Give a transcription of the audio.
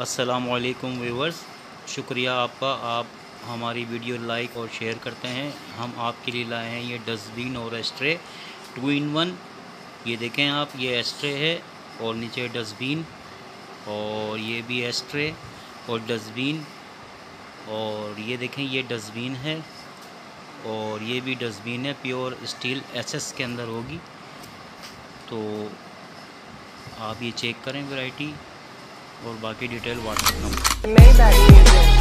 असलकुम व्यूवर्स। शुक्रिया आपका, आप हमारी वीडियो लाइक और शेयर करते हैं। हम आपके लिए लाए हैं ये डस्टबिन और एस्ट्रे। To in one. ये देखें आप, ये एस्ट्रे है और नीचे डस्टबिन और ये भी एस्ट्रे और डस्टबिन और ये देखें ये डस्टबिन है और ये भी डस्टबिन है, प्योर स्टील एसएस के अंदर होगी। तो आप ये चेक करें वैरायटी। और बाकी डिटेल व्हाट्सएप नंबर